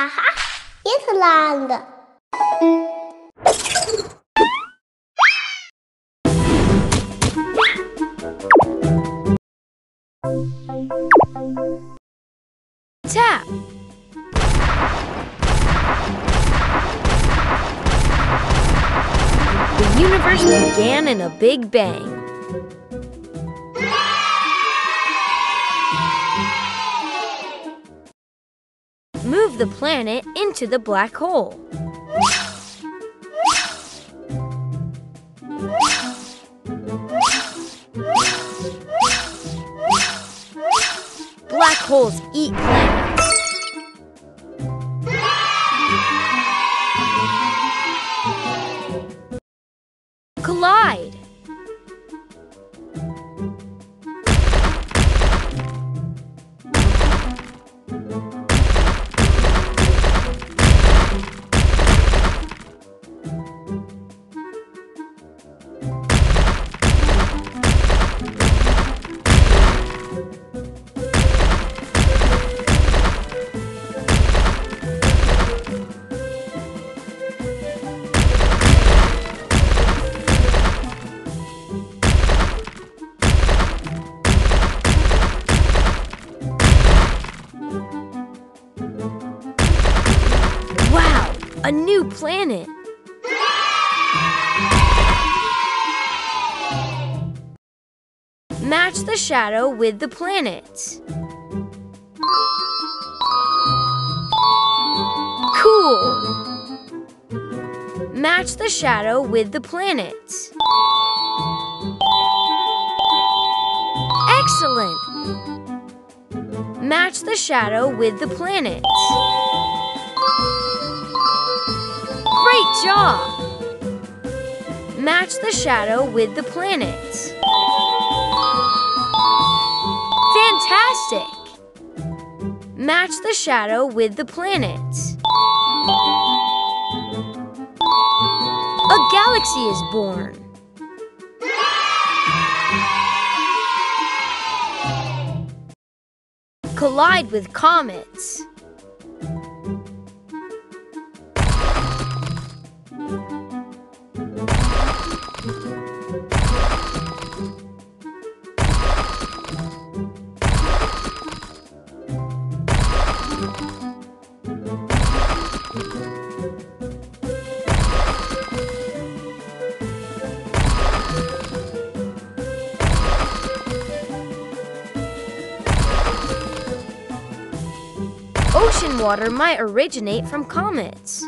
Aha, Yateland. Tap. The universe began in a big bang. The planet into the black hole. Black holes eat planets. Collide. A new planet. Match the shadow with the planet. Cool. Match the shadow with the planet. Excellent. Match the shadow with the planet. Great job! Match the shadow with the planet. Fantastic! Match the shadow with the planet. A galaxy is born. Collide with comets. Water might originate from comets.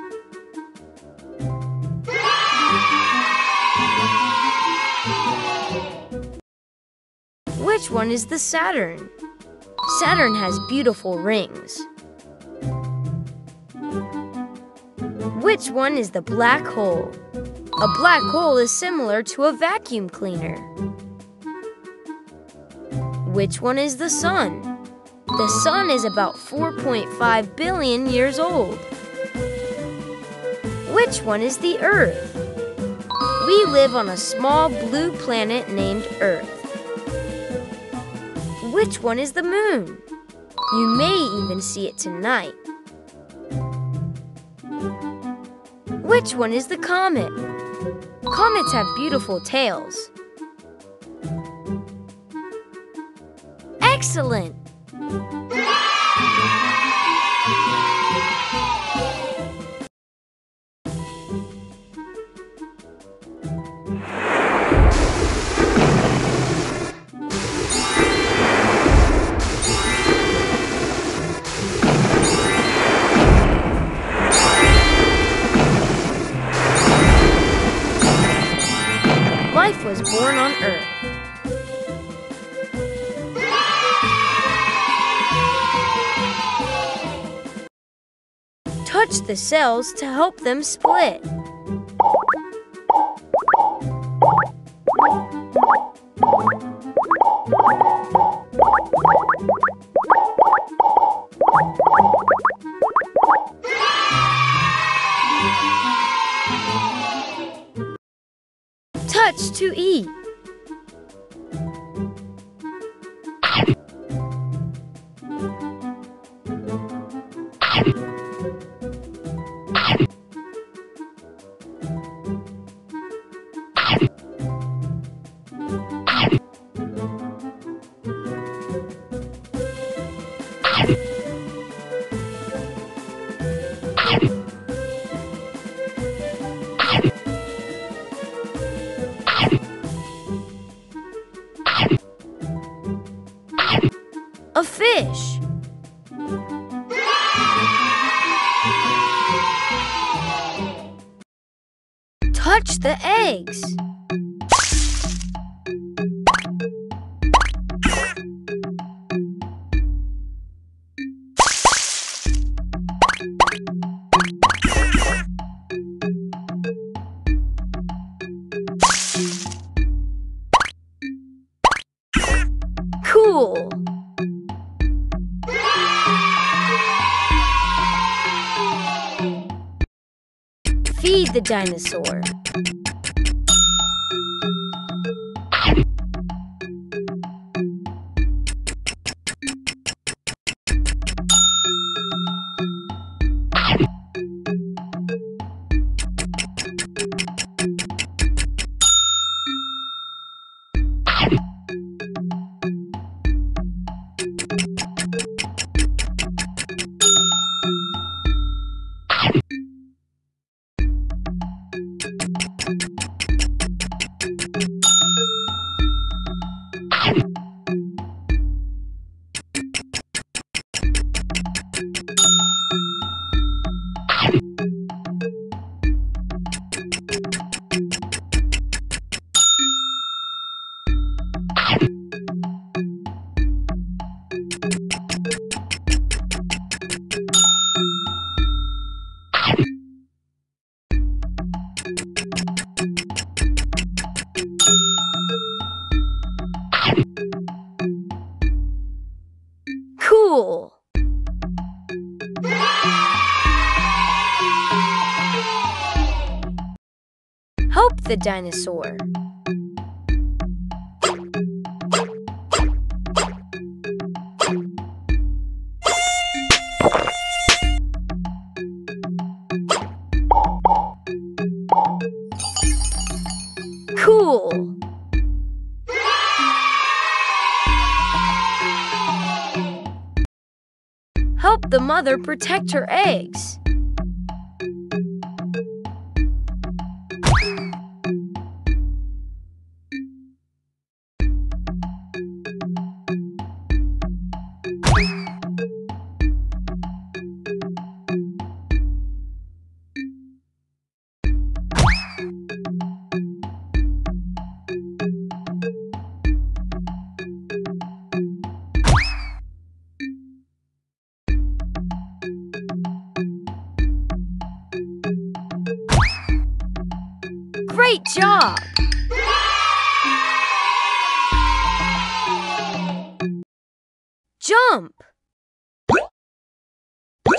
Which one is the Saturn? Saturn has beautiful rings. Which one is the black hole? A black hole is similar to a vacuum cleaner. Which one is the sun? The sun is about 4.5 billion years old. Which one is the Earth? We live on a small blue planet named Earth. Which one is the moon? You may even see it tonight. Which one is the comet? Comets have beautiful tails. Excellent! Life was born on Earth. Touch the cells to help them split. Touch to eat. A fish. Touch the eggs. Feed the dinosaur. The dinosaur. Cool. Help the mother protect her eggs. Great job! Jump!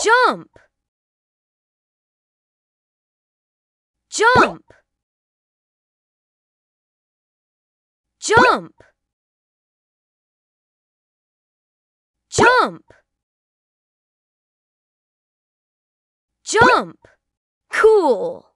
Jump! Jump! Jump! Jump! Jump! Cool!